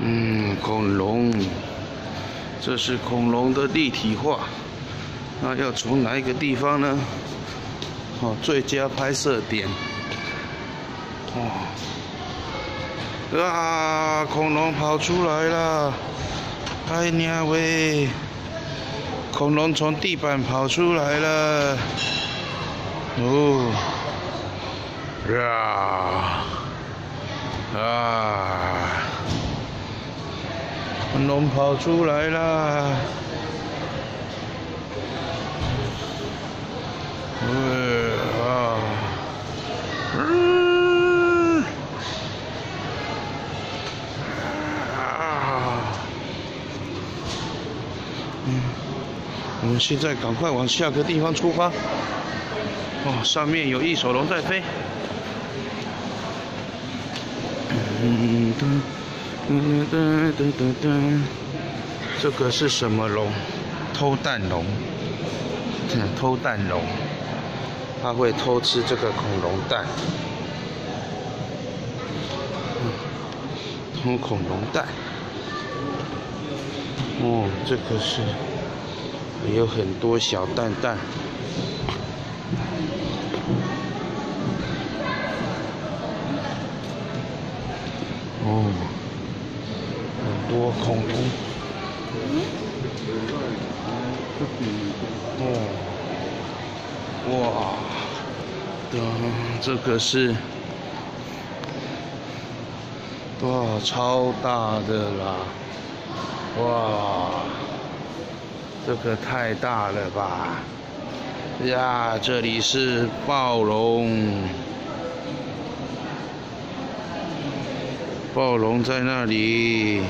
嗯，恐龙，这是恐龙的立体化。那要从哪一个地方呢？哦，最佳拍摄点。哦，啊，恐龙跑出来了！哎呀喂，恐龙从地板跑出来了！哦，呀，啊！龙跑出来了！嗯！啊！嗯，我们现在赶快往下个地方出发。哦，上面有一手龙在飞。嗯噔。噔噔噔噔噔，这个是什么龙？偷蛋龙，偷蛋龙，它会偷吃这个恐龙蛋，偷恐龙蛋。哦，这个是有很多小蛋蛋。哦。多恐龙，哦，哇，等这个是，哇，超大的啦，哇，这个太大了吧，呀，这里是暴龙，暴龙在那里。